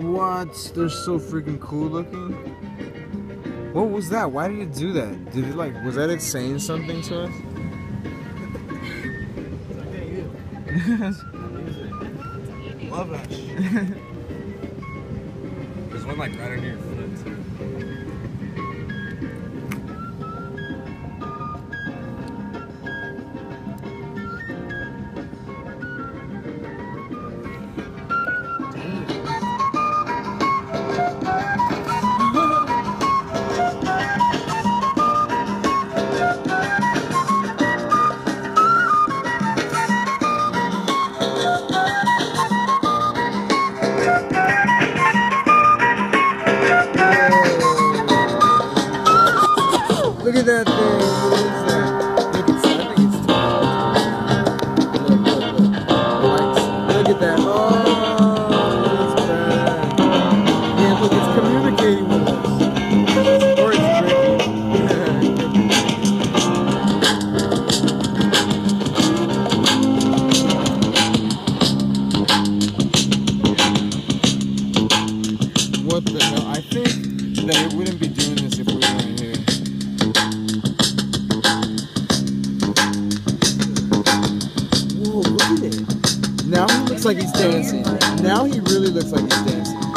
What? They're so freaking cool looking. What was that? Why did it do that? Did it like, was that it saying something to us? Love that shit. There's one like right under your foot at that. Oh, it's bad. Yeah, look, it's communicating with us. Or it's drinking. what the hell? I think that it wouldn't be doing looks like he's dancing. Now he really looks like he's dancing.